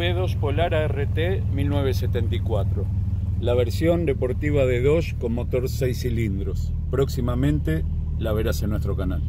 V2 Polar ART 1974. La versión deportiva de Dodge con motor 6 cilindros. Próximamente la verás en nuestro canal.